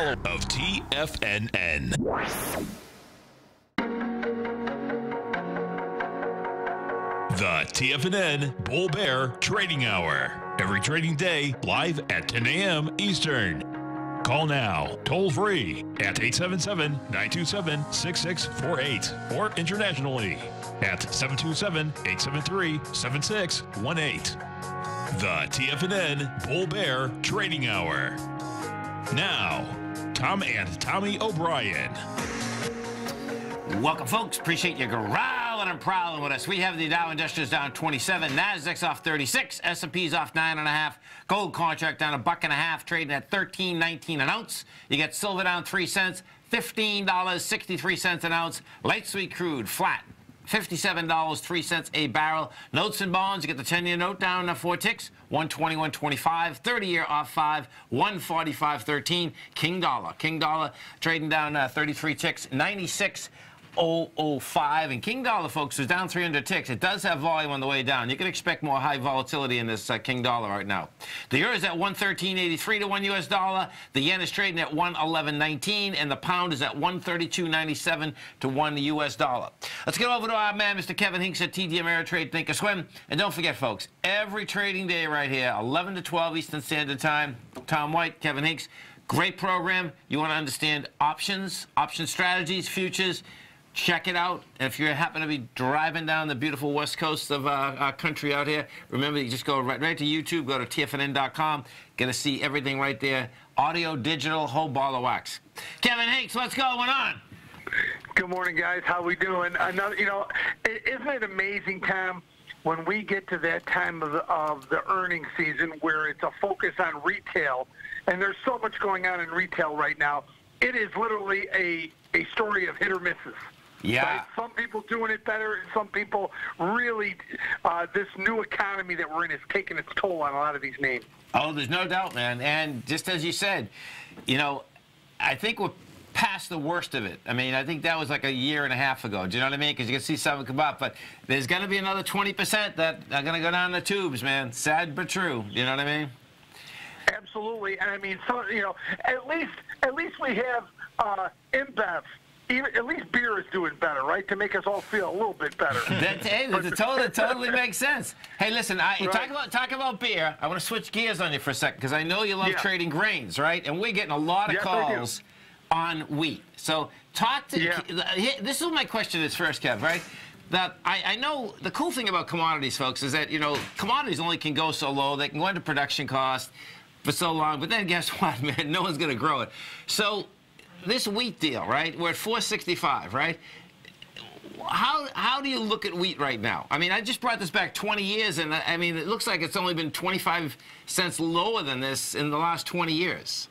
of TFNN. The TFNN Bull Bear Trading Hour. Every trading day, live at 10 a.m. Eastern. Call now, toll free at 877 927 6648 or internationally at 727 873 7618. The TFNN Bull Bear Trading Hour. Now, Tom and Tommy O'Brien. Welcome, folks. Appreciate you growling and prowling with us. We have the Dow Industrials down 27, Nasdaq's off 36, S&P's off nine and a half, gold contract down a buck and a half, trading at 13.19 an ounce. You get silver down three cents, $15.63 an ounce. Light sweet crude flat. $57, 3 cents a barrel. Notes and bonds, you get the 10-year note down four ticks, 121.25. 30-year off 5, 145.13. King dollar. King dollar trading down uh, 33 ticks, 96. 005 and King Dollar, folks, is down 300 ticks. It does have volume on the way down. You can expect more high volatility in this uh, King Dollar right now. The euro is at 113.83 to 1 U.S. dollar. The yen is trading at 111.19, and the pound is at 132.97 to 1 U.S. dollar. Let's get over to our man, Mr. Kevin Hincks at TD Ameritrade Thinkorswim. And don't forget, folks, every trading day right here, 11 to 12 Eastern Standard Time. Tom White, Kevin Hincks. Great program. You want to understand options, option strategies, futures check it out. If you happen to be driving down the beautiful west coast of uh, our country out here, remember you just go right, right to YouTube, go to tfnn.com, going to see everything right there. Audio, digital, whole ball of wax. Kevin Hincks, what's going on? Good morning, guys. How we doing? Another, you know, isn't it amazing, Tom? When we get to that time of the, of the earnings season where it's a focus on retail, and there's so much going on in retail right now, it is literally a, a story of hit or misses. Yeah. Right? Some people doing it better, and some people really, uh, this new economy that we're in is taking its toll on a lot of these names. Oh, there's no doubt, man. And just as you said, you know, I think we're past the worst of it. I mean, I think that was like a year and a half ago. Do you know what I mean? Because you can see something come up, but there's going to be another 20% that are going to go down the tubes, man. Sad but true. You know what I mean? Absolutely, and I mean, so you know, at least at least we have uh, InBev even, at least beer is doing better, right? To make us all feel a little bit better. that, hey, that totally, totally makes sense. Hey, listen, I, right. talk about talk about beer. I want to switch gears on you for a second because I know you love yeah. trading grains, right? And we're getting a lot of yes, calls on wheat. So talk to. Yeah. This is my question is first, Kev, right? That I, I, know the cool thing about commodities, folks, is that you know commodities only can go so low. They can go into production cost for so long, but then guess what, man? No one's going to grow it. So this wheat deal, right? We're at 465, right? How how do you look at wheat right now? I mean, I just brought this back 20 years, and I mean, it looks like it's only been 25 cents lower than this in the last 20 years.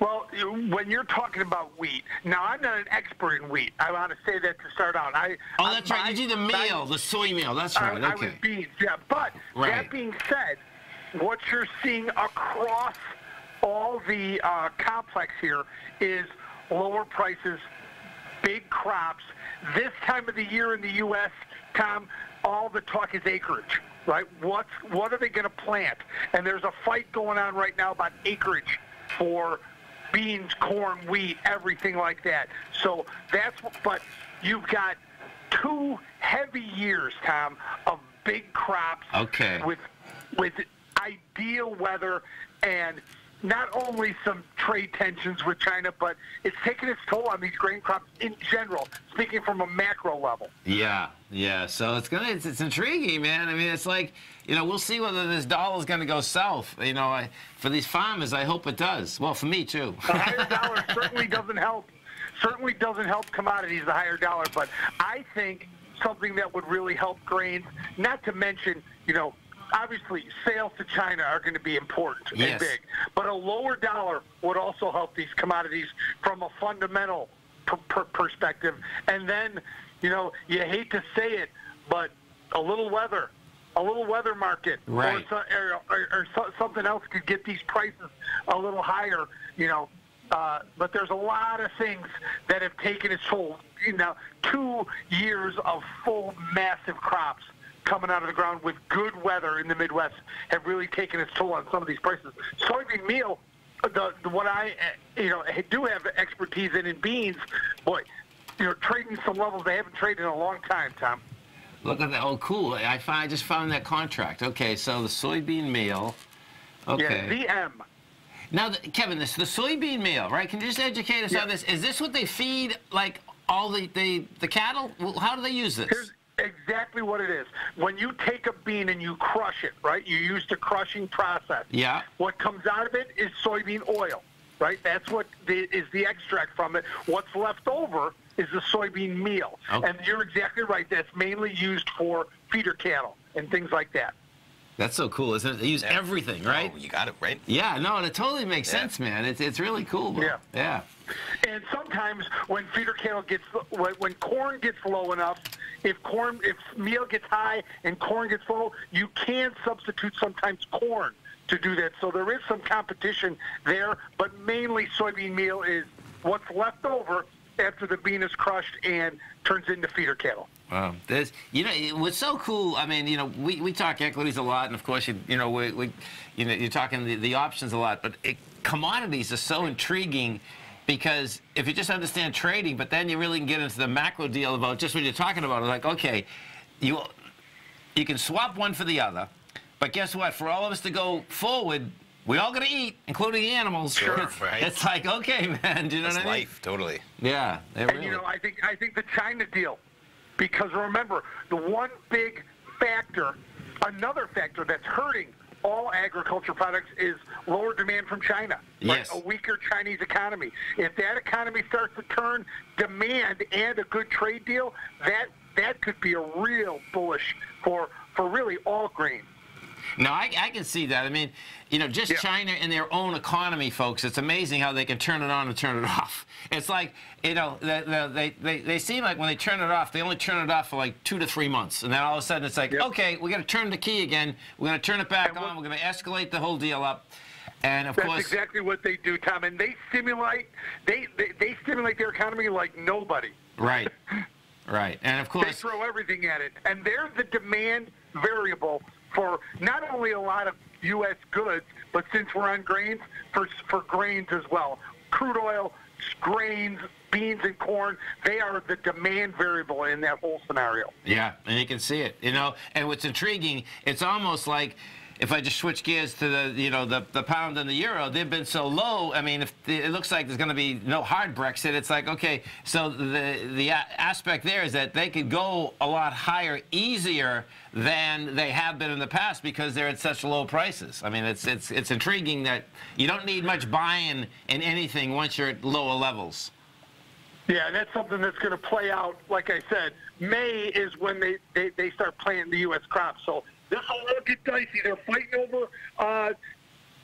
Well, when you're talking about wheat, now I'm not an expert in wheat. I want to say that to start out. I oh, that's I, right. You do the meal, the soy meal. That's right. I, okay. I was beans, yeah. But right. that being said, what you're seeing across all the uh, complex here is lower prices, big crops. This time of the year in the U.S., Tom, all the talk is acreage, right? What's what are they going to plant? And there's a fight going on right now about acreage for beans, corn, wheat, everything like that. So that's but you've got two heavy years, Tom, of big crops. Okay. With with ideal weather and not only some trade tensions with China, but it's taking its toll on these grain crops in general, speaking from a macro level. Yeah, yeah. So it's gonna it's, it's intriguing, man. I mean, it's like you know we'll see whether this dollar is gonna go south. You know, I, for these farmers, I hope it does. Well, for me too. the higher dollar certainly doesn't help. Certainly doesn't help commodities. The higher dollar, but I think something that would really help grains. Not to mention, you know, obviously sales to China are going to be important yes. and big, but a lower dollar would also help these commodities from a fundamental per- per- perspective. And then, you know, you hate to say it, but a little weather, a little weather market, right. or, or, or, or so, something else could get these prices a little higher. You know, uh, but there's a lot of things that have taken its toll. You know, two years of full massive crops coming out of the ground with good weather in the Midwest have really taken its toll on some of these prices. Soybean meal the, the what I uh, you know do have expertise in in beans, boy, you know trading some levels they haven't traded in a long time, Tom. Look at that. Oh, cool. I, find, I just found that contract. Okay, so the soybean meal. Okay. Yeah, ZM. Now, the, Kevin, this the soybean meal, right? Can you just educate us Yeah. on this? Is this what they feed like all the the, the cattle? How do they use this? Here's exactly what it is. When you take a bean and you crush it, right? You use the crushing process. Yeah. What comes out of it is soybean oil, right? That's what the, is the extract from it. What's left over is the soybean meal. Okay. And you're exactly right. That's mainly used for feeder cattle and things like that. That's so cool, isn't it? They use everything, right? Oh, you got it right. Yeah, no, and it totally makes Yeah. sense, man. It's it's really cool. bro. Yeah. Yeah. And sometimes when feeder cattle gets when, corn gets low enough, if corn if meal gets high and corn gets low, you can substitute sometimes corn to do that. So there is some competition there, but mainly soybean meal is what's left over after the bean is crushed and turns into feeder cattle. Wow. There's, you know, it- what's so cool. I mean, you know, we, we talk equities a lot, and of course, you, you know, we, we you know, you're talking the, the options a lot, but it, commodities are so intriguing because if you just understand trading, but then you really can get into the macro deal about just what you're talking about. It's Like, okay, you you can swap one for the other, but guess what? For all of us to go forward, we all got to eat, including the animals. Sure. it's, Right. it's like, okay, man, do you know That's what I mean? life, totally. Yeah, And really. you know, I think I think the China deal, because remember the one big factor, another factor that's hurting all agriculture products is lower demand from China. right? Yes. A weaker Chinese economy. If that economy starts to turn, demand and a good trade deal, that that could be a real bullish for for really all grain. No, I, I can see that. I mean, you know, just Yeah. China and their own economy, folks. It's amazing how they can turn it on and turn it off. It's like, you know, they, they, they, they seem like when they turn it off, they only turn it off for like two to three months. And then all of a sudden it's like, Yep. okay, we're going to turn the key again. We're going to turn it back And on. We're going to escalate the whole deal up. And of That's course, exactly what they do, Tom. And they stimulate they, they, they stimulate their economy like nobody. right, right. And of course, They throw everything at it. And they're the demand variable for not only a lot of U.S. goods, but since we're on grains, for, for grains as well. Crude oil, grains, beans, and corn, they are the demand variable in that whole scenario. Yeah, and you can see it, you know. And what's intriguing, it's almost like if I just switch gears to the, you know, the, the pound and the euro, they've been so low. I mean, if the, it looks like there's going to be no hard Brexit, it's like okay. So the the aspect there is that they could go a lot higher, easier than they have been in the past because they're at such low prices. I mean, it's it's it's intriguing that you don't need much buying in anything once you're at lower levels. Yeah, and that's something that's going to play out. Like I said, May is when they, they, they start planting the U.S. crop. So this will all get dicey. They're fighting over uh,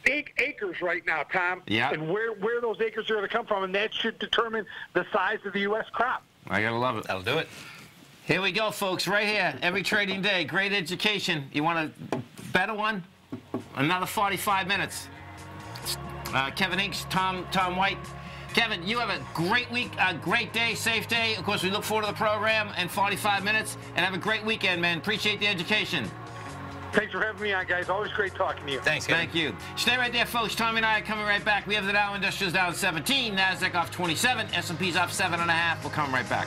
big acres right now, Tom. Yeah. And where, where those acres are going to come from, and that should determine the size of the U.S. crop. I gotta love it. That'll do it. Here we go, folks, right here. Every trading day. Great education. You want a better one? Another 45 minutes. Uh, Kevin Inks, Tom, Tom White. Kevin, you have a great week, a great day, safe day. Of course, we look forward to the program in 45 minutes. And have a great weekend, man. Appreciate the education. Thanks for having me on, guys. Always great talking to you. Thanks, Kevin. Thank you. Stay right there, folks. Tommy and I are coming right back. We have the Dow Industrials down 17, Nasdaq off 27, S&P's off seven and a half. We'll come right back.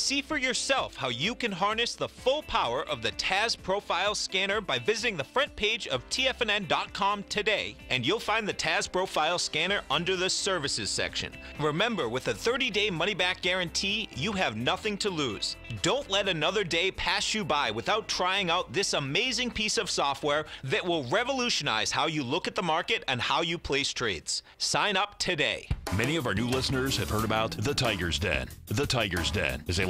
See for yourself how you can harness the full power of the TAS Profile Scanner by visiting the front page of TFNN.com today, and you'll find the TAS Profile Scanner under the Services section. Remember, with a 30 day money back guarantee, you have nothing to lose. Don't let another day pass you by without trying out this amazing piece of software that will revolutionize how you look at the market and how you place trades. Sign up today. Many of our new listeners have heard about the Tiger's Den. The Tiger's Den is a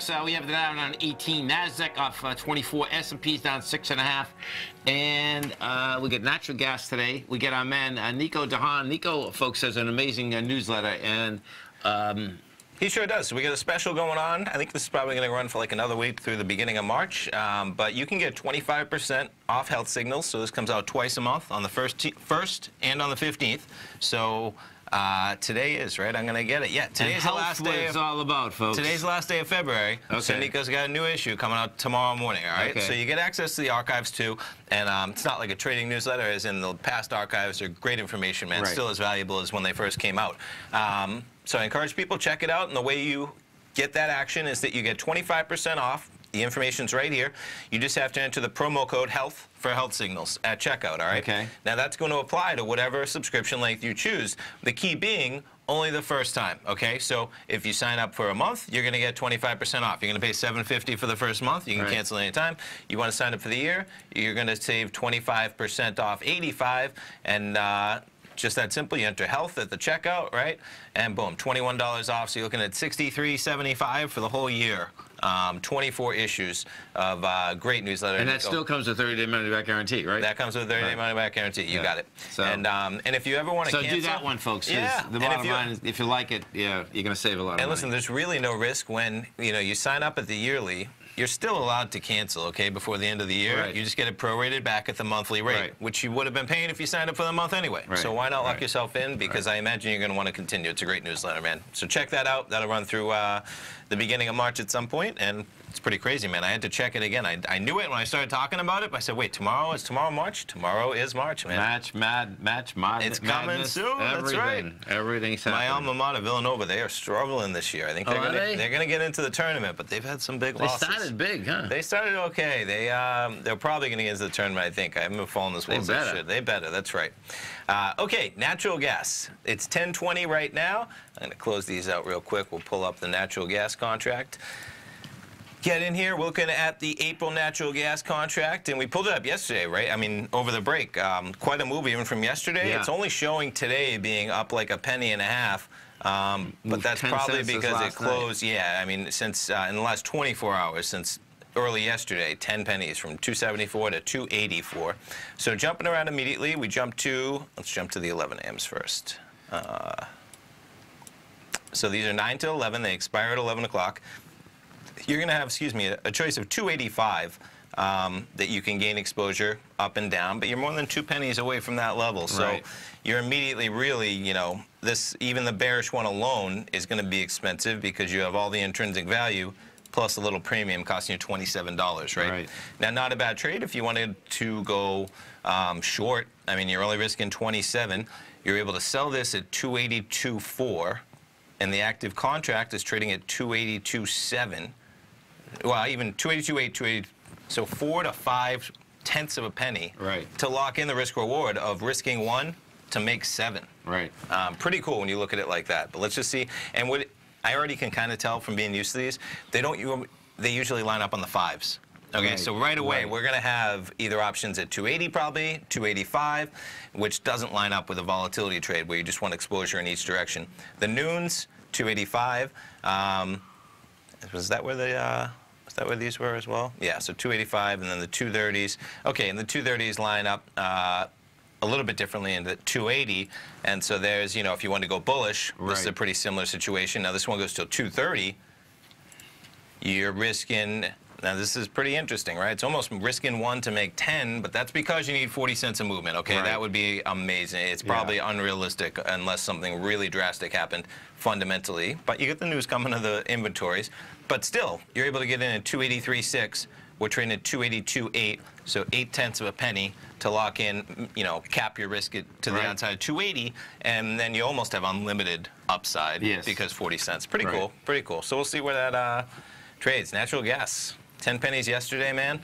Folks. Uh, we have the Dow down 18, Nasdaq off uh, 24, S&P's down six and a half, and uh, we get natural gas today. We get our man uh, Nico DeHaan. Nico, folks, has an amazing uh, newsletter, and um, He sure does. We got a special going on. I think this is probably going to run for like another week through the beginning of March. Um, but you can get 25% off Health Signals. So this comes out twice a month on the first, first and on the 15th. So uh, today is right. I'm going to get it. Yeah, and today's the last what day. it's Of, all about, folks. Today's the last day of February. So Okay. Nico's got a new issue coming out tomorrow morning, all right? Okay. So you get access to the archives too. And um, it's not like a trading newsletter, as in the past archives are great information, man. Right. Still as valuable as when they first came out. Um, so I encourage people, check it out. And the way you get that action is that you get 25% off. The information's right here. You just have to enter the promo code HEALTH for health signals at checkout, all right? Okay. Now that's going to apply to whatever subscription length you choose. The key being only the first time, okay? So if you sign up for a month, you're going to get 25% off. You're going to pay 750 for the first month. You can Right. cancel anytime. You want to sign up for the year, you're going to save 25% off 85 and uh, just that simple. You enter health at the checkout, right? And boom, $21 off. So you're looking at 63.75 for the whole year. Um, 24 issues of uh, great newsletter. and that still comes with 30-day money-back guarantee, right? That comes with a 30-day Right. money-back guarantee. You Yeah. got it. So- and um, and if you ever want to so cancel, do that one, folks. Yeah. The and if bottom you- line is, if you like it, yeah, you're going to save a lot of And money. listen, there's really no risk when you know you sign up at the yearly. You're still allowed to cancel, okay, before the end of the year. Right. You just get it prorated back at the monthly rate, Right. which you would have been paying if you signed up for the month anyway. Right. So why not lock yourself in? Because I imagine you're going to want to continue. It's a great newsletter, man. So check that out. That'll run through uh, the beginning of March at some point, and it's pretty crazy, man. I had to check it again. I, I knew it when I started talking about it, but I said, wait, tomorrow is tomorrow March? Tomorrow is March, man. Match, mad, match, mod. It's coming madness, soon, that's right. Everything's My alma mater, Villanova, they are struggling this year. I think Oh, they're are gonna they? gonna get into the tournament, but they've had some big They losses. started big, huh? They started okay. They um, they're probably gonna get into the tournament. I think I haven't been following this They well as better. They better. That's right. Uh, okay, natural gas. It's 10:20 right now. I'm gonna close these out real quick. We'll pull up the natural gas contract. Get in here. We're looking at the April natural gas contract, and we pulled it up yesterday, right? I mean, over the break. Um, quite a move even from yesterday. Yeah. It's only showing today being up like a penny and a half. Um, but that's probably because it last night. closed. Yeah, I mean, since uh, in the last 24 hours, since early yesterday, 10 pennies from 274 to 284. So jumping around immediately, we jump to, let's jump to the 11 AMs first. Uh, so these are 9 to 11. They expire at 11 o'clock. You're going to have, excuse me, a, choice of 285 um, that you can gain exposure up and down, but you're more than two pennies away from that level. So Right. you're immediately really, you know, this even the bearish one alone is going to be expensive because you have all the intrinsic value plus a little premium costing you $27, right? Right. Now, not a bad trade if you wanted to go um, short. I mean, you're only risking 27. You're able to sell this at 282.4, and the active contract is trading at 282.7 well, even 282.8, 280, so four to five tenths of a penny Right. to lock in the risk reward of risking one to make seven. Right. Um, pretty cool when you look at it like that. But let's just see. And what I already can kind of tell from being used to these, they don't. They usually line up on the fives. Okay, Right, so right away right. we're going to have either options at 280 probably, 285, which doesn't line up with a volatility trade where you just want exposure in each direction. The noons 285. Um, was that where the uh, was that where these were as well? Yeah, so 285 and then the 230s. Okay, and the 230s line up uh, a little bit differently into 280, and so there's you know if you want to go bullish, this is a pretty similar situation. Now this one goes till 230. You're risking. Now this is pretty interesting, right? It's almost risking one to make 10, but that's because you need 40 cents a movement. Okay, Right. that would be amazing. It's Yeah. probably unrealistic unless something really drastic happened fundamentally. But you get the news coming of the inventories. But still, you're able to get in at 283.6. We're trading at 282.8, so eight tenths of a penny to lock in, you know, cap your risk to the Right. outside of 280, and then you almost have unlimited upside Yes. because 40 cents. Pretty Right. cool, pretty cool. So we'll see where that uh, trades. Natural gas, 10 pennies yesterday, man.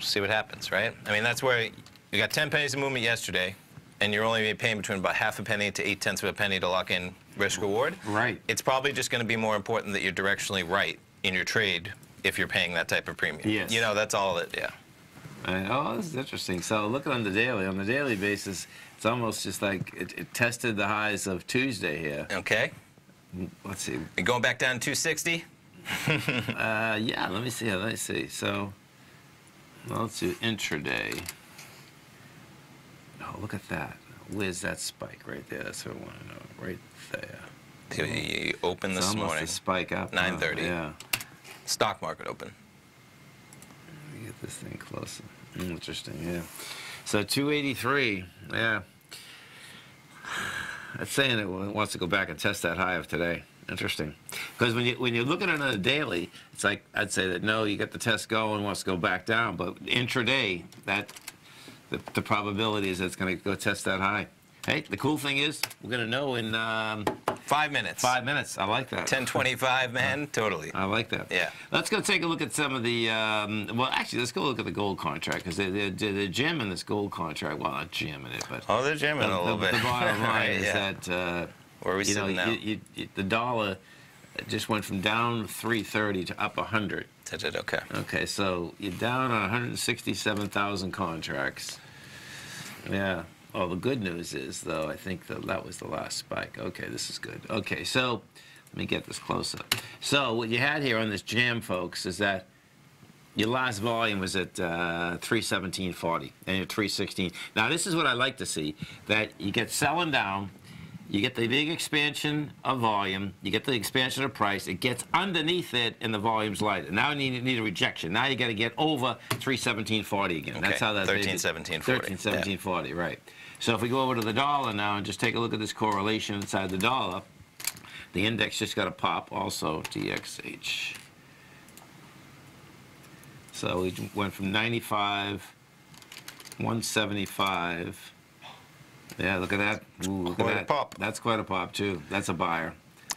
See what happens, right? I mean, that's where you got 10 pennies of movement yesterday, and you're only paying between about half a penny to eight tenths of a penny to lock in risk reward. Right. It's probably just going to be more important that you're directionally right in your trade if you're paying that type of premium. Yes. You know, that's all it, yeah. Uh, oh, this is interesting. So looking on the daily, on the daily basis, it's almost just like it, it tested the highs of Tuesday here. Okay. Let's see. And going back down to 260. Uh, yeah, let me see. Let me see. So well, let's do intraday. Oh, look at that. Where's that spike right there? That's what I want to know. Right there. You opened this almost morning. a spike up. huh? 9:30. Yeah. Stock market open. Let me get this thing closer. Mm, Interesting, yeah. So 283, yeah. It's saying it wants to go back and test that high of today. Interesting. Because when you when you look at it on a daily, it's like I'd say that no, you get the test going, wants to go back down, but intraday, that the, the probability is it's going to go test that high. Hey, the cool thing is we're going to know in um, Five minutes. five minutes. I like that. 1025, man. Totally. I like that. Yeah. Let's go take a look at some of the. Um, well, actually, let's go look at the gold contract because they're, they're, they're jamming this gold contract. Well, not jamming it, but Oh, they're jamming the, a little the- bit. the bottom line Right, is yeah. that uh, Where are we you know now? you, you, you, the dollar just went from down 330 to up 100. Did it? Okay. Okay, so you're down on 167,000 contracts. Yeah. Well, the good news is, though, I think that that was the last spike. Okay, this is good. Okay, so let me get this close up. So what you had here on this jam, folks, is that your last volume was at uh, 317.40 and you're 316. Now, this is what I like to see, that you get selling down, you get the big expansion of volume, you get the expansion of price, it gets underneath it and the volume's lighter. Now you need, need a rejection. Now you got to get over 317.40 again. That's how that 13, 17, 40. 13, 17, 40, right. So if we go over to the dollar now and just take a look at this correlation inside the dollar, the index just got a pop also, DXH. So we went from 95, 175. Yeah, look at that. Ooh, look Quite at that. pop. That's quite a pop too. That's a buyer.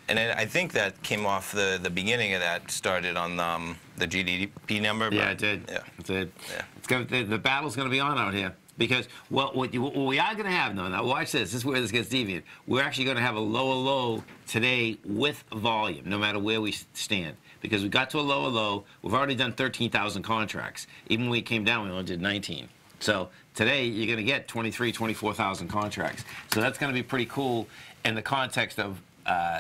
And it, I think that came off the, the beginning of that started on um, the GDP number. Yeah, but- it did. Yeah. It did. Yeah. It's gonna, the, the battle's going to be on out here because what, what, you, what we are going to have, no, now watch this. This is where this gets deviant. We're actually going to have a lower low today with volume, no matter where we stand. Because we got to a lower low. We've already done 13,000 contracts. Even when we came down, we only did 19. So today, you're going to get 23, 24,000 contracts. So that's going to be pretty cool in the context of uh,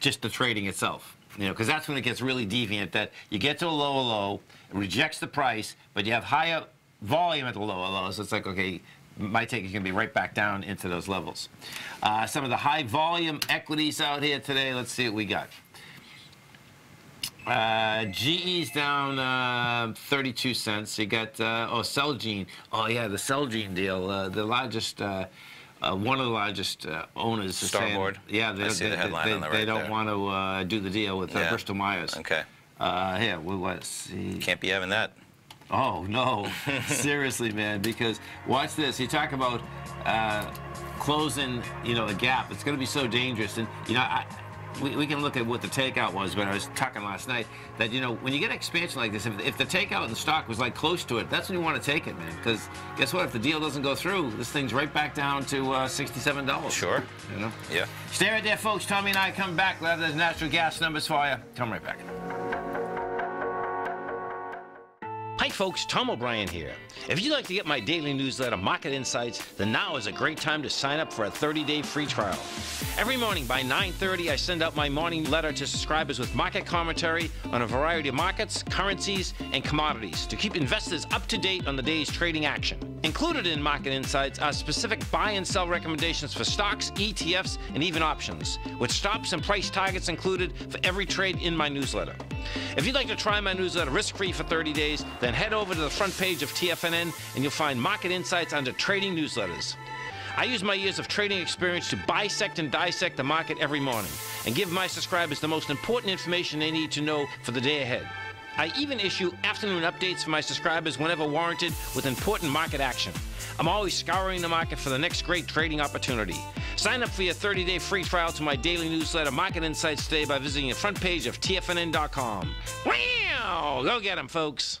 just the trading itself. You know, because that's when it gets really deviant. That you get to a lower low, it rejects the price, but you have higher volume at the lower low. So it's like, okay, my take is going to be right back down into those levels. Uh, some of the high volume equities out here today. Let's see what we got. Uh, GE's down uh, 32 cents. You got uh, oh Celgene. Oh yeah, the Celgene deal. Uh, the largest, uh, uh, one of the largest uh, owners. is saying- Starboard? Yeah, they, I see they, the headline they, on the they right don't there. want to uh, do the deal with uh, Yeah. Bristol Myers. Okay. Uh, here, well, let's see. Can't be having that. Oh no, seriously, man. Because watch this. You talk about uh, closing, you know, the gap. It's going to be so dangerous. And you know, I, we, we can look at what the takeout was. But I was talking last night that you know, when you get an expansion like this, if, if the takeout in the stock was like close to it, that's when you want to take it, man. Because guess what? If the deal doesn't go through, this thing's right back down to uh, sixty-seven dollars. Sure. You know. Yeah. Stay right there, folks. Tommy and I come back. We'll have those natural gas numbers for you. Come right back. Hi, folks. Tom O'Brien here. If you'd like to get my daily newsletter, Market Insights, then now is a great time to sign up for a 30-day free trial. Every morning by 9:30, I send out my morning letter to subscribers with market commentary on a variety of markets, currencies, and commodities to keep investors up to date on the day's trading action. Included in Market Insights are specific buy and sell recommendations for stocks, ETFs, and even options, with stops and price targets included for every trade in my newsletter. If you'd like to try my newsletter risk-free for 30 days, then head over to the front page of TFNN and you'll find Market Insights under Trading Newsletters. I use my years of trading experience to bisect and dissect the market every morning and give my subscribers the most important information they need to know for the day ahead. I even issue afternoon updates for my subscribers whenever warranted with important market action. I'm always scouring the market for the next great trading opportunity. Sign up for your 30-day free trial to my daily newsletter, Market Insights, today by visiting the front page of TFNN.com. Wow! Go get 'em, folks.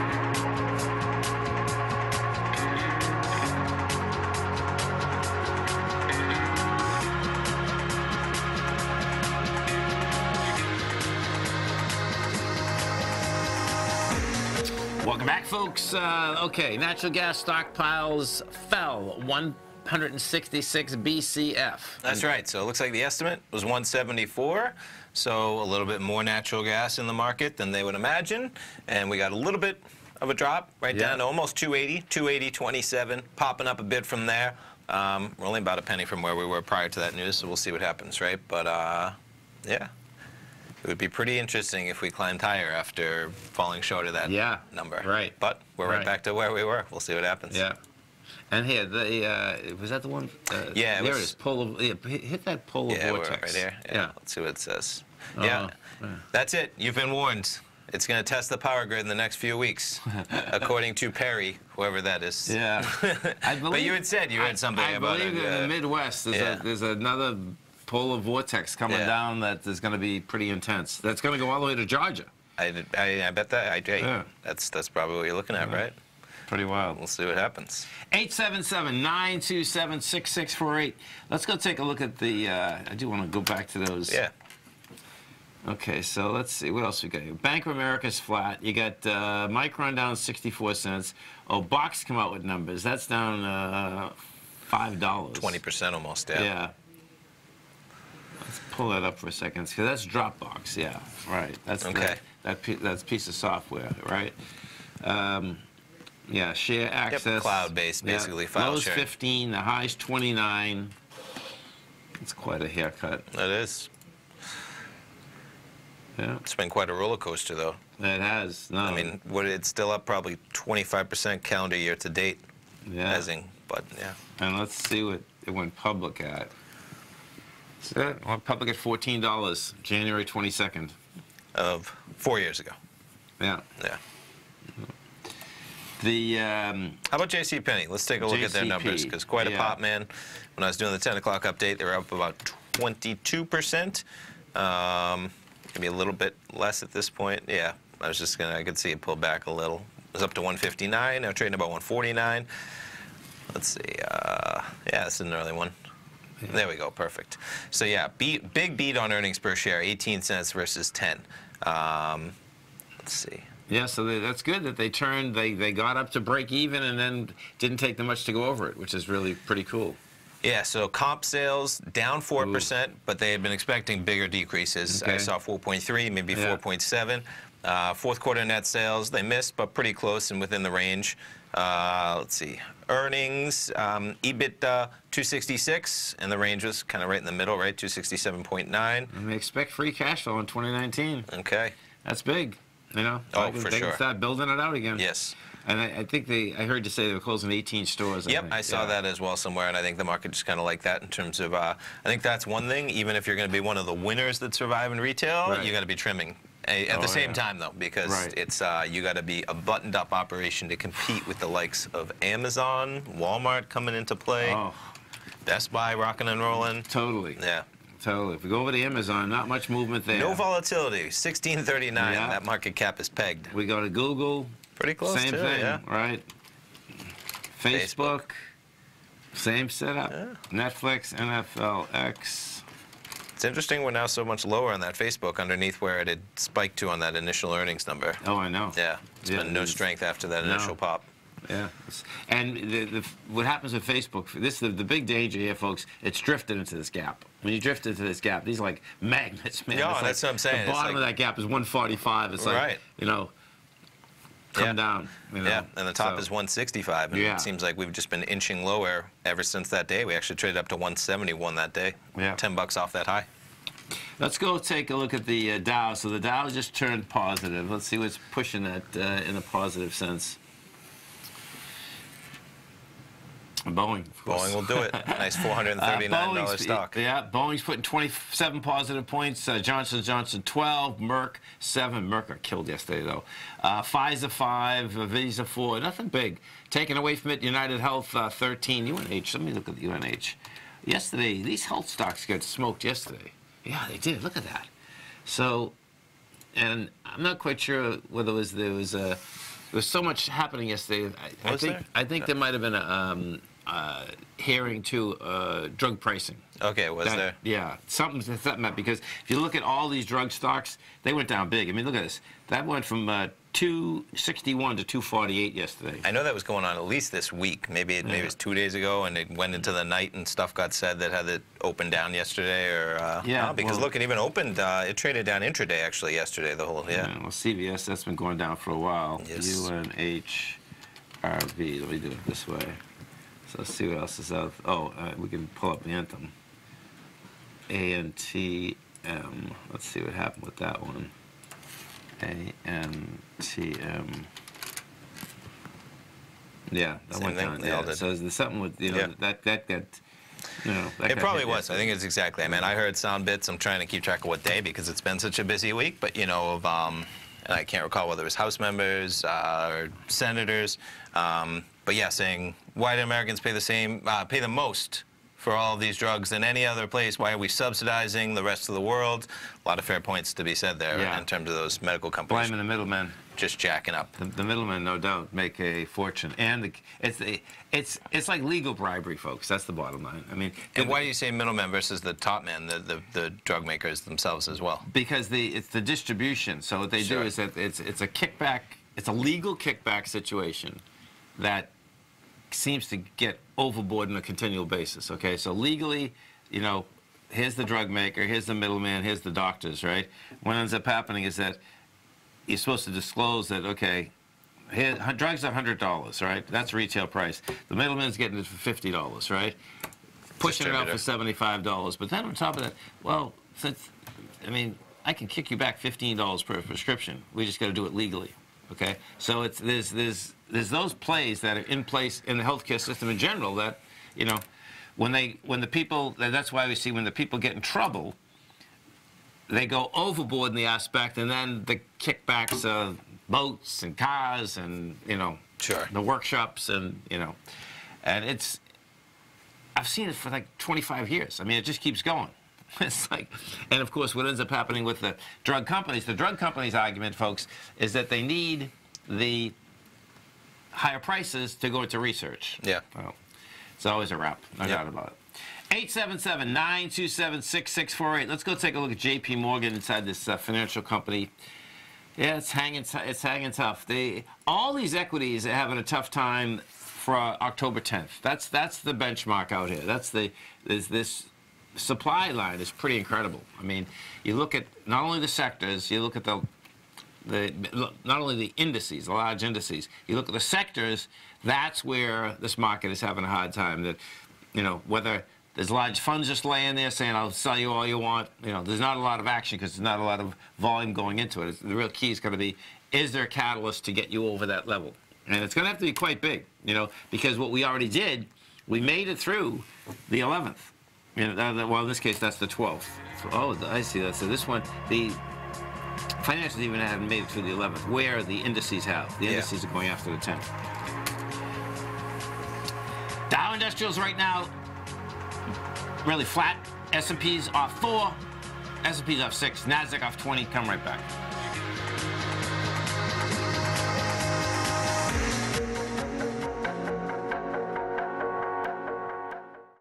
Welcome back, folks. Uh, okay, natural gas stockpiles fell 166 BCF. That's right. So it looks like the estimate was 174. So a little bit more natural gas in the market than they would imagine. And we got a little bit of a drop right Yeah. down to almost 280, 280, 27, popping up a bit from there. Um, we're only about a penny from where we were prior to that news, so we'll see what happens, right? But uh, yeah. It would be pretty interesting if we climbed higher after falling short of that Yeah, number. right. But we're right. Right. back to where we were. We'll see what happens. Yeah. And here, the uh, was that the one? Uh, Yeah, it there was- it is. Polar. Yeah, hit that polar Yeah, vortex. right here. Yeah. Yeah. Let's see what it says. Uh, yeah. That's it. You've been warned. It's going to test the power grid in the next few weeks, according to Perry, whoever that is. Yeah. I believe, but you had said you heard I- something I about believe in uh, the Midwest, there's, a, there's another polar vortex coming Yeah. down that is going to be pretty intense. That's going to go all the way to Georgia. I, I, I bet that. I, Yeah. That's that's probably what you're looking at, right? Pretty wild. We'll see what happens. 877-927-6648. Let's go take a look at the, uh, I do want to go back to those. Yeah. Okay, so let's see. What else we got here? Bank of America's flat. You got uh, Micron down 64 cents. Oh, Box come out with numbers. That's down uh, $5. 20% almost. Yeah. Yeah. Pull that up for a second. Because that's Dropbox. Yeah, right. That's Okay. That, that that's piece of software, right? Um, yeah, share access. cloud-based, basically, file Lows sharing. 15, the highs 29. It's quite a haircut. It is. Yeah, It's been quite a roller coaster, though. it has. No, I mean, what it's still up probably 25% calendar year to date, yeah. as in, but yeah. And let's see what it went public at. It went public at $14, January 22nd. Of four years ago. Yeah. Yeah. The um, How about JC Penney? Let's take a look at their numbers because quite a pop, man. When I was doing the 10 o'clock update, they were up about 22%. Um, maybe a little bit less at this point. Yeah, I was just gonna. I could see it pull back a little. It was up to 159. Now trading about 149. Let's see. Uh, yeah, this is an early one. There we go. Perfect. So yeah, beat, big beat on earnings per share, 18 cents versus 10. Um, let's see. Yeah, so they, that's good that they turned, they, they got up to break even and then didn't take them much to go over it, which is really pretty cool. Yeah, so comp sales down 4%, but they had been expecting bigger decreases. I saw 4.3, maybe Yeah. 4.7. Uh, fourth quarter net sales, they missed, but pretty close and within the range. Uh, let's see, earnings, um, EBITDA 266, and the range was kind of right in the middle, right? 267.9. And they expect free cash flow in 2019. Okay. That's big, you know? Oh, They can- for they sure. can start building it out again. Yes. And I, I think they, I heard you say they were closing 18 stores. Yep, think. I saw Yeah. that as well somewhere, and I think the market just kind of like that in terms of. Uh, I think that's one thing. Even if you're going to be one of the winners that survive in retail, Right. you got to be trimming. At Oh, the same yeah. time, though, because Right. it's uh, you got to be a buttoned-up operation to compete with the likes of Amazon, Walmart coming into play, Oh, Best Buy rocking and rolling. totally. Yeah, Totally. If we go over to Amazon, not much movement there. no volatility. 1639. Yeah. That market cap is pegged. We go to Google, Pretty close same too. thing, Yeah. right? Facebook, same setup. Netflix, nflx X. It's interesting we're now so much lower on that Facebook underneath where it had spiked to on that initial earnings number. Oh, I know. Yeah, it's Yeah, been no strength after that no. initial pop. Yeah. And the, the, what happens with Facebook, this is the, the big danger here, folks, it's drifted into this gap. When you drift into this gap, these are like magnets, man. Yeah, that's like what I'm saying. The bottom like- of that gap is 145. It's like, Right. you know, come Yeah. down. You know? Yeah, and the top So- is 165, and Yeah. it seems like we've just been inching lower ever since that day. We actually traded up to 171 that day. Yeah. 10 bucks off that high. Let's go take a look at the uh, Dow. So the Dow just turned positive. Let's see what's pushing that uh, in a positive sense. Boeing. of. Boeing will do it. Nice $439 Uh, stock. Yeah, Boeing's putting 27 positive points. Uh, Johnson Johnson 12, Merck 7. Merck got killed yesterday though. Uh, Pfizer 5, uh, Visa 4. Nothing big. Taken away from it. United Health uh, 13. UNH. Let me look at the UNH. Yesterday, these health stocks got smoked yesterday. Yeah, they did. Look at that. So, and I'm not quite sure whether it was there was a. There was so much happening yesterday. I, I think there? I think there might have been a um, uh, hearing to uh, drug pricing. Okay, was That- there? Yeah, something something that because if you look at all these drug stocks, they went down big. I mean, look at this. That went from uh, 261 to 248 yesterday. I know that was going on at least this week. Maybe it, maybe it was two days ago, and it went into the night, and stuff got said that had it opened down yesterday, or uh, Yeah, no, because well- look, it even opened. Uh, it traded down intraday actually yesterday. The whole yeah. Yeah, well, CVS, that's been going down for a while. Yes. UNH RV. Let me do it this way. So let's see what else is out. Oh, uh, we can pull up the Anthem. ANT AM. Let's see what happened with that one. AMTM. Yeah, that Same went thing, down. they all Yeah. did. So there's something with you know Yeah. that that got. You know, that It probably was. I think it's exactly. I mean, I heard sound bits. I'm trying to keep track of what day because it's been such a busy week. But you know, of um, and I can't recall whether it was House members uh, or senators. Um, but yeah, saying why do Americans pay the same, uh, pay the most for all of these drugs than any other place? Why are we subsidizing the rest of the world? A lot of fair points to be said there Yeah. in terms of those medical companies Blaming the middlemen. just jacking up. The, the middlemen, no doubt, make a fortune, and the, it's the, it's it's like legal bribery, folks. That's the bottom line. I mean, And why do you say middlemen versus the top men, the, the, the drug makers themselves as well? because the it's the distribution. So what they Sure. do is that it's it's a kickback. It's a legal kickback situation that seems to get overboard on a continual basis. Okay, so legally, you know, here's the drug maker, here's the middleman, here's the doctors, right? What ends up happening is that you're supposed to disclose that okay. Here, drugs are hundred dollars, right? That's retail price. The middleman's getting it for fifty dollars, right? Pushing it out for seventy-five dollars. But then on top of that, well, since I mean, I can kick you back fifteen dollars per prescription. We just got to do it legally, okay? So it's there's there's there's those plays that are in place in the healthcare system in general that, you know, when they when the people that's why we see when the people get in trouble, they go overboard in the aspect, and then the kickbacks of boats and cars and you know Sure. the workshops and you know, and it's I've seen it for like 25 years. I mean, it just keeps going. It's like, and of course, what ends up happening with the drug companies, the drug companies' argument, folks, is that they need the higher prices to go into research. Yeah. Well, it's always a wrap, no Yep. doubt about it. 877-927-6648. Let's go take a look at J.P. Morgan inside this uh, financial company. Yeah, it's hanging. T- it's hanging tough. They all these equities are having a tough time for uh, October 10th. That's that's the benchmark out here. That's the there's this supply line is pretty incredible. I mean, you look at not only the sectors, you look at the the not only the indices, the large indices. You look at the sectors. That's where this market is having a hard time. That you know whether there's large funds just laying there saying I'll sell you all you want. You know, there's not a lot of action because there's not a lot of volume going into it. It's- The real key is going to be is there a catalyst to get you over that level, and it's going to have to be quite big. You know, because what we already did, we made it through the 11th. Uh, well, in this case, that's the 12th. So, oh, I see that. So this one, the financials even haven't made it through the 11th, where the indices have. The Yeah. indices are going after the 10th. Dow Industrials right now, really flat. S&P's off four. S&P's off six. Nasdaq off 20. Come right back.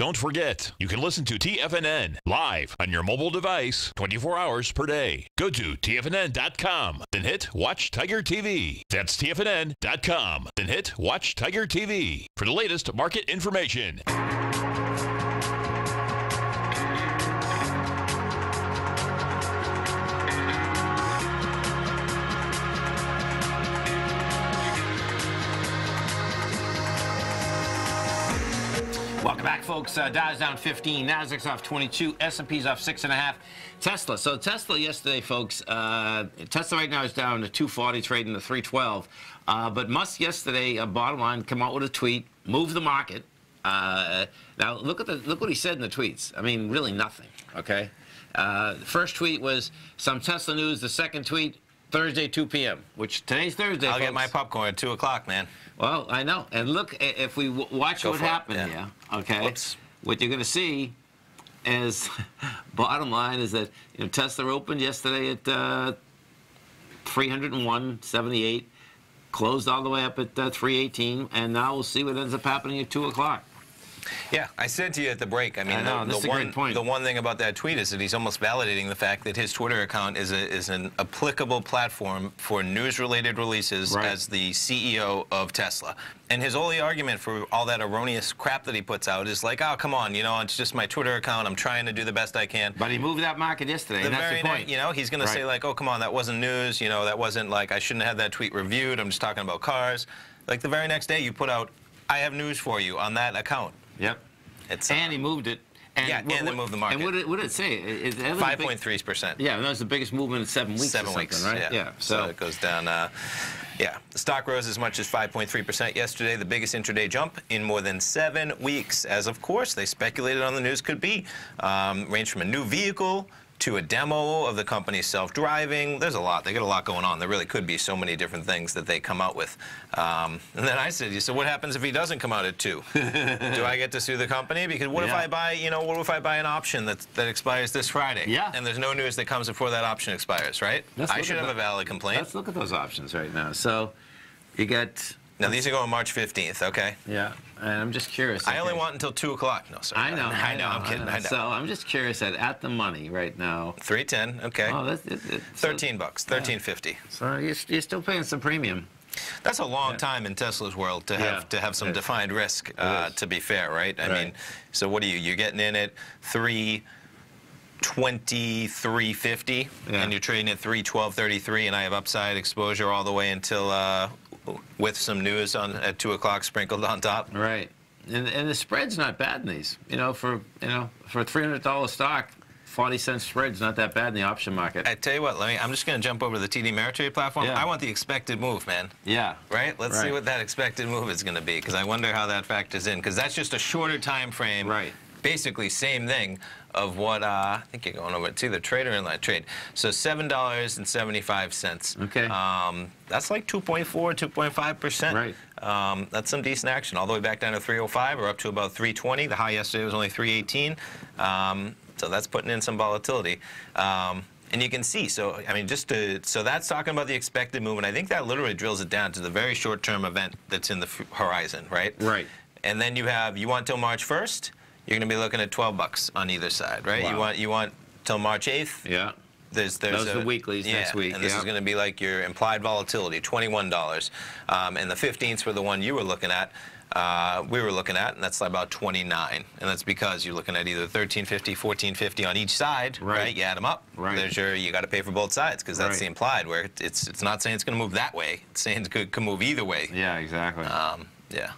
Don't forget, you can listen to TFNN live on your mobile device 24 hours per day. Go to TFNN.com, then hit Watch Tiger TV. That's TFNN.com, then hit Watch Tiger TV for the latest market information. Folks. Uh, Dow's down 15, Nasdaq's off 22, S&P's off six and a half. Tesla. So Tesla yesterday, folks. Uh, Tesla right now is down to 240, trading to 312. Uh, but Musk yesterday, uh, bottom line, come out with a tweet, move the market. Uh, now look at the look what he said in the tweets. I mean, really nothing. Okay. Uh, the first tweet was some Tesla news. The second tweet, Thursday 2 p.m. Which today's Thursday. I'll get my popcorn at 2 o'clock, man. Well, I know. And look, if we w- watch Go what it, happened yeah. here, okay, Whoops. what you're going to see is, bottom line is that you know, Tesla opened yesterday at uh, 301.78, closed all the way up at uh, 318, and now we'll see what ends up happening at 2 o'clock. Yeah, I said to you at the break. I mean, I know, the, the one point. the one thing about that tweet is that he's almost validating the fact that his Twitter account is a, is an applicable platform for news-related releases Right. as the CEO of Tesla. And his only argument for all that erroneous crap that he puts out is like, oh, come on, you know, it's just my Twitter account. I'm trying to do the best I can. But he moved that market yesterday, the very the point. night, you know, he's going to say like, "Oh, come on, that wasn't news. You know, that wasn't like I shouldn't have had that tweet reviewed. I'm just talking about cars." Like the very next day, you put out, "I have news for you" on that account. Yep. It's And he moved it. And Yeah, and they moved the market. And what did, what did it say? It, it, that was a five point three percent. Yeah, that was the biggest movement in seven weeks. Seven weeks, right? Yeah. So, it goes down. Uh, yeah, the stock rose as much as 5.3% yesterday, the biggest intraday jump in more than seven weeks, as of course they speculated on the news could be. Um, ranged from a new vehicle to a demo of the company's self-driving. There's a lot. They got a lot going on. There really could be so many different things that they come out with. Um, and then I said, you so what happens if he doesn't come out at two? Do I get to sue the company? Because what if I buy, you know, what if I buy an option that that expires this Friday? Yeah. And there's no news that comes before that option expires, right? Let's I should have a valid complaint. let's look at those options right now. So, you get. Now these are going March 15th, okay? yeah, and I'm just curious. I only want until 2 o'clock. No, sorry. I know, I know, I'm kidding. I know. So I'm just curious that at the money right now. 310, okay. Oh, that's it, it, so- 13 bucks, 1350. So you're, you're still paying some premium. That's a long time in Tesla's world to have Yeah, to have some it is. defined risk. Uh, to be fair, right? I Right. mean, so what are you? You're getting in at 320, 350, Yeah. and you're trading at 312.33, and I have upside exposure all the way until uh, with some news on at 2 o'clock sprinkled on top. Right. And, and the spread's not bad in these. You know, for you know, for a three hundred dollar stock, forty cent spread's not that bad in the option market. I tell you what, let me. I'm just going to jump over to the TD Ameritrade platform. Yeah. I want the expected move, man. yeah. Right? Let's see what that expected move is going to be, because I wonder how that factors in. Because that's just a shorter time frame. Right. Basically, same thing of what uh, I think you're going over. It's either trade or inline trade. So seven dollars and seventy-five cents. Okay. Um, that's like 2.4, 2.5 percent. Right. Um, that's some decent action, all the way back down to 305 or up to about 320. The high yesterday was only 318. Um, so that's putting in some volatility. Um, and you can see, so I mean, just to, so that's talking about the expected movement. I think that literally drills it down to the very short-term event that's in the f- horizon, right? Right. And then you have, you want till March 1st, you're going to be looking at 12 bucks on either side, right? You want, you want till March 8th. Yeah. There's, there's Those are a- the weeklies yeah, next week, And this yeah. is going to be like your implied volatility, $21. Um, and the 15th for the one you were looking at, uh, we were looking at, and that's about 29. And that's because you're looking at either 1350, 1450 on each side, Right. right? You add them up. Right. There's your, you got to pay for both sides because that's Right. the implied, where it's it's not saying it's going to move that way. It's saying it could, could move either way. Yeah, exactly. Um, yeah.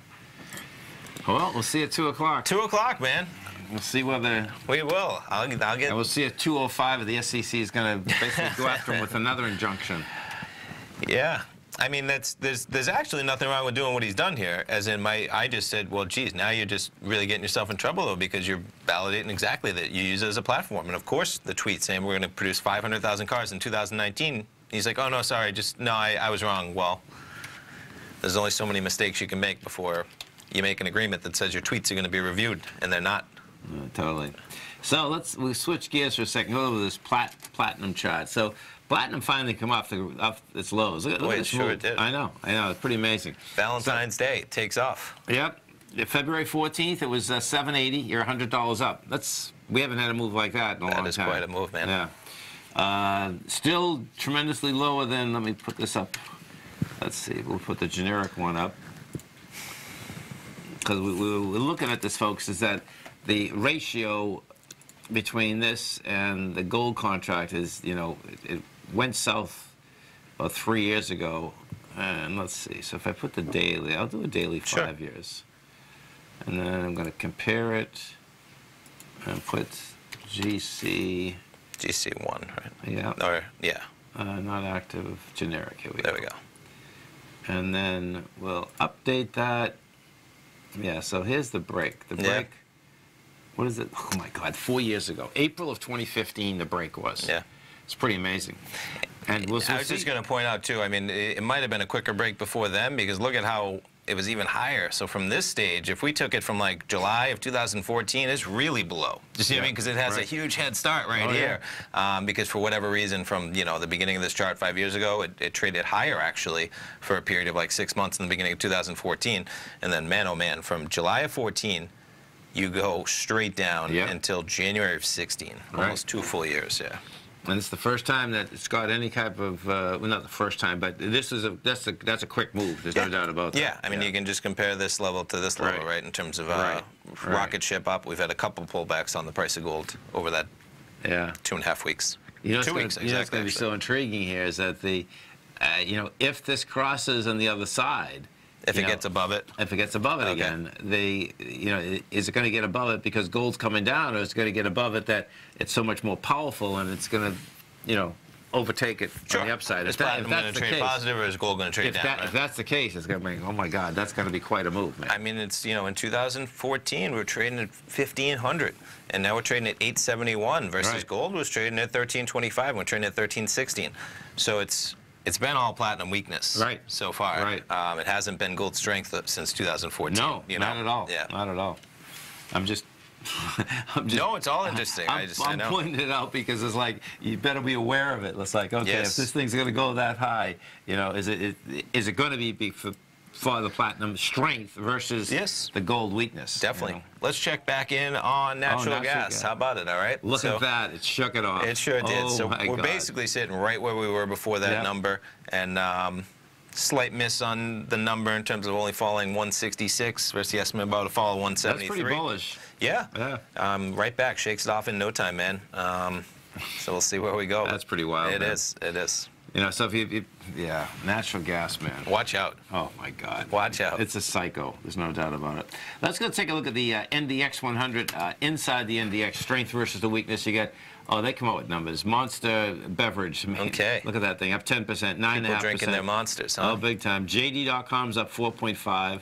Well, we'll see at 2 o'clock. Two o'clock, man. We'll see whether. We will. I'll, I'll get. And we'll see at 2.05 if oh the SEC is going to basically go after him with another injunction. Yeah. I mean, that's there's there's actually nothing wrong with doing what he's done here. As in, my I just said, well, geez, now you're just really getting yourself in trouble though because you're validating exactly that you use it as a platform. And of course, the tweet saying we're going to produce 500,000 cars in 2019. He's like, oh no, sorry, just no, I, I was wrong. Well, there's only so many mistakes you can make before you make an agreement that says your tweets are going to be reviewed, and they're not. Totally. So let's we switch gears for a second. Go over this plat, platinum chart. So platinum finally come off the off its lows. Look, look it sure move. did. I know. I know. It's pretty amazing. Valentine's Day takes off. Yep. February 14th, it was uh, 780. You're $100 up. That's we haven't had a move like that in a That long is time. quite a move, man. Yeah. Uh, still tremendously lower than. Let me put this up. Let's see. We'll put the generic one up because we, we, we're looking at this, folks. Is that the ratio between this and the gold contract is, you know, it, it went south about three years ago. And let's see. So if I put the daily, I'll do a daily Sure. five years. And then I'm going to compare it and put GC, GC1, right? yeah, Or yeah, uh, not active, generic. Here we there go. we go. And then we'll update that. Yeah, so here's the break. The Yeah. break, what is it? Oh my God, four years ago. April of 2015, the break was. Yeah. It's pretty amazing. And we'll, I we'll was just going to point out too. I mean, it, it might have been a quicker break before then because look at how it was even higher. So from this stage, if we took it from like July of 2014, it's really below. You see what I mean? Because it has a huge head start right Oh, yeah. here. Um, because for whatever reason, from you know the beginning of this chart five years ago, it, it traded higher actually for a period of like six months in the beginning of 2014, and then man oh man, from July of 14. You go straight down Yeah. until January of 16, Right. almost two full years. Yeah. And it's the first time that it's got any type of, uh, well, not the first time, but this is a, that's a, that's a quick move. There's no doubt about that. Yeah, I mean, you can just compare this level to this level, Right. right? In terms of uh, Right, right. rocket ship up, we've had a couple pullbacks on the price of gold over that Yeah. two and a half weeks. You know, what's two gonna, weeks, you know what's exactly. going to be so intriguing here is that the, uh, you know, if this crosses on the other side, if it know, gets above it, if it gets above it Okay. again, they, you know, is it going to get above it because gold's coming down, or is it going to get above it that it's so much more powerful and it's going to, you know, overtake it on the upside? Is platinum going that's to the trade case, positive or is gold going to trade if, down? that, right? if that's the case, it's going to be, oh my God, that's going to be quite a move, man. I mean, it's you know, in 2014 we were trading at 1500, and now we're trading at 871 versus Right. gold was trading at 1325. We're trading at 1316. So it's it's been all platinum weakness Right. so far. Right. Um, it hasn't been gold strength since 2014. no, you know? not at all. Yeah. Not at all. I'm just. I'm just No, it's all interesting. I'm, I just I I'm know. pointing it out because it's like you better be aware of it. It's like okay, Yes. if this thing's going to go that high, you know, is it, it is it going to be, be for, for the platinum strength versus Yes. the gold weakness? you Definitely. know? Let's check back in on natural, natural gas. gas. How about it? All right. Look So- at that! It shook it off. It sure did. Oh so we're God. basically sitting right where we were before that Yeah. number, and um, slight miss on the number in terms of only falling 166 versus the estimate about a fall of that's pretty bullish. Yeah. Yeah. Um, right back, shakes it off in no time, man. Um, so we'll see where we go. That's pretty wild, It man. is. It is. You know, so if you, if- yeah, natural gas, man. Watch out. Oh my God! Watch out. It's a psycho. There's no doubt about it. Let's go take a look at the uh, NDX 100. Uh, inside the NDX, strength versus the weakness. You get. Oh, they come out with numbers. Monster beverage. Man, Okay. Look at that thing. Up 10 percent, nine and a People drinking their monsters, huh? Oh, big time. JD.com's up 4.5.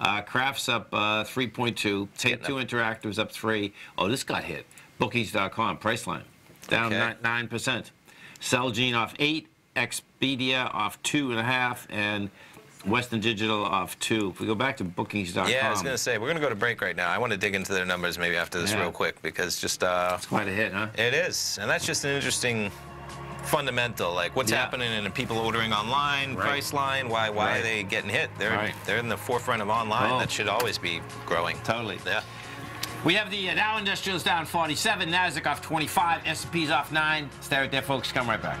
Uh, Kraft's up uh, 3.2. Take Getting Two Interactives up three. Oh, this got hit. Bookies.com Priceline down Okay. nine percent. Celgene off eight. Expedia off two and a half, and Western Digital off two. If we go back to Bookings.com, Yeah, I was going to say, we're going to go to break right now. I want to dig into their numbers maybe after this Yeah. real quick because just uh, it's quite a hit, huh? It is, and that's just an interesting fundamental. Like what's Yeah. happening and people ordering online, Right. Priceline. Why why Right. are they getting hit? They're Right. they're in the forefront of online. Oh. That should always be growing. Totally. Yeah. We have the uh, Dow Industrials down 47, Nasdaq off 25, S&P's off 9. Stay right there, folks. Come right back.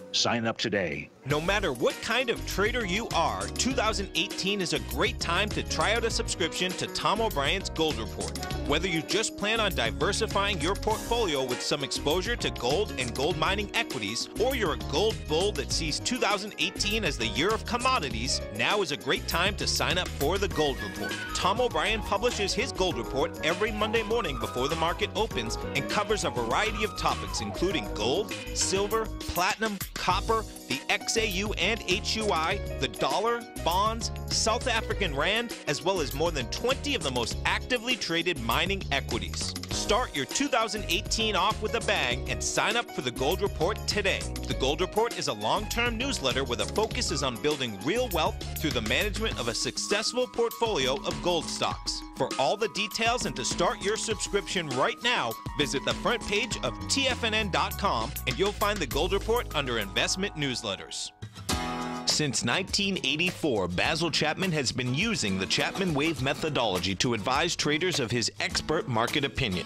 Sign up today. No matter what kind of trader you are, 2018 is a great time to try out a subscription to Tom O'Brien's Gold Report. Whether you just plan on diversifying your portfolio with some exposure to gold and gold mining equities, or you're a gold bull that sees 2018 as the year of commodities, now is a great time to sign up for the Gold Report. Tom O'Brien publishes his Gold Report every Monday morning before the market opens and covers a variety of topics, including gold, silver, platinum, copper, the XAU and HUI, the dollar, bonds, South African Rand, as well as more than 20 of the most actively traded mining equities. Start your 2018 off with a bang and sign up for the Gold Report today. The Gold Report is a long term newsletter where the focus is on building real wealth through the management of a successful portfolio of gold stocks. For all the details and to start your subscription right now, visit the front page of TFNN.com and you'll find the Gold Report under Investment Newsletters. Since 1984, Basil Chapman has been using the Chapman Wave methodology to advise traders of his expert market opinion.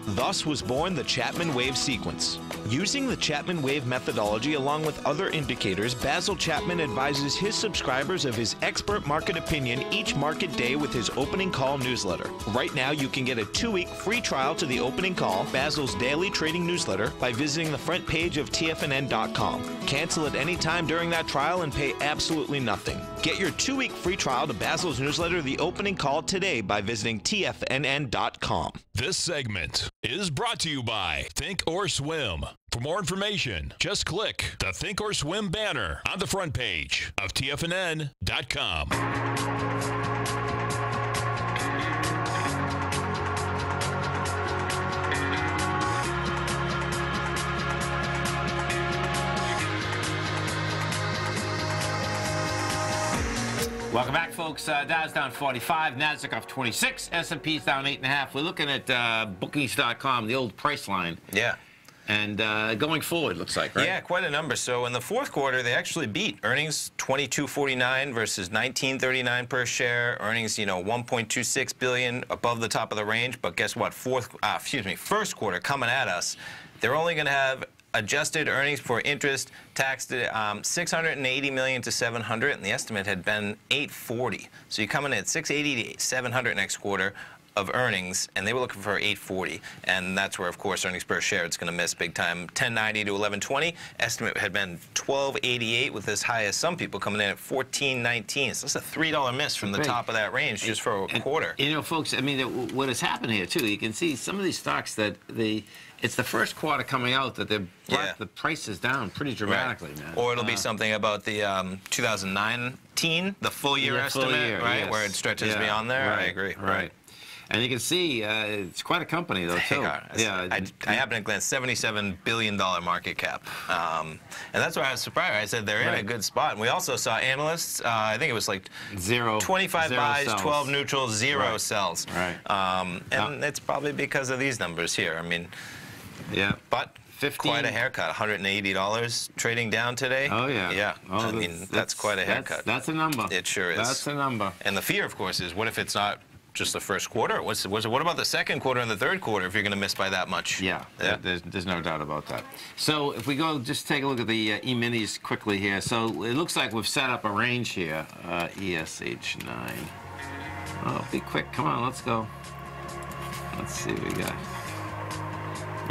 Thus was born the Chapman Wave sequence. Using the Chapman Wave methodology along with other indicators, Basil Chapman advises his subscribers of his expert market opinion each market day with his opening call newsletter. Right now, you can get a two week free trial to the opening call, Basil's daily trading newsletter, by visiting the front page of TFNN.com. Cancel at any time during that trial and pay absolutely nothing. Get your two week free trial to Basil's newsletter, The Opening Call, today by visiting TFNN.com. This segment is brought to you by Think or Swim. For more information, just click the Think or Swim banner on the front page of TFNN.com. Welcome back, folks. Uh, Dow's down 45, Nasdaq off 26, S&P's down 8.5. We're looking at uh, bookings.com, the old Priceline. Yeah. And uh, going forward, looks like, right? Yeah, quite a number. So in the fourth quarter, they actually beat earnings 22.49 versus 19.39 per share. Earnings, you know, 1.26 billion above the top of the range. But guess what? Fourth, uh, excuse me, first quarter coming at us. They're only going to have adjusted earnings for interest taxed um, 680 million to 700, and the estimate had been 840. So you're coming in at 680 to 700 next quarter of earnings, and they were looking for 840, and that's where, of course, earnings per share it's going to miss big time. 1090 to 1120. Estimate had been 1288, with as high as some people coming in at 1419. So that's a three dollar miss from the top of that range just for a And, quarter. You know, folks, I mean, what has happened here, too, you can see some of these stocks that the, it's the first quarter coming out that they've brought Yeah. the prices down pretty dramatically, man. Or it'll be something about the um, 2019, the full year Yeah, full estimate, year, right? yes. Where it stretches Yeah, beyond there. I agree. Right. And you can see uh, it's quite a company, though, They too. Yeah. I, I happen to glance $77 billion market cap. Um, and that's why I was surprised. I said they're in a good spot. And we also saw analysts, uh, I think it was like Zero. 25 zero buys, sells. 12 neutrals, zero Right. sells. Right. Um, and Yeah. it's probably because of these numbers here. I mean, Yeah. but 15 quite a haircut. $180 trading down today. Oh, yeah. Yeah. Oh, I mean, that's, quite a that's- haircut. That's, a number. It sure is. That's a number. And the fear, of course, is what if it's not just the first quarter? What's, what's, what about the second quarter and the third quarter if you're going to miss by that much? Yeah, Yeah. There's, there's no doubt about that. So if we go, just take a look at the uh, E-minis quickly here. So it looks like we've set up a range here. Uh, ESH9. Oh, be quick. Come on, let's go. Let's see what we got.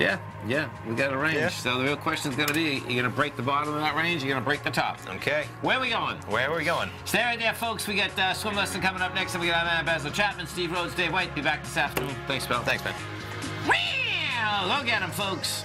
Yeah, yeah, we got a range. Yeah. So the real question is going to be, you're going to break the bottom of that range? You're going to break the top? Okay. Where are we going? Where are we going? Stay right there, folks. We got uh, swim lesson coming up next, and we got our man Basil Chapman, Steve Rhodes, Dave White. Be back this afternoon. Thanks, Bill. Thanks, man. Wow! Go get him, folks.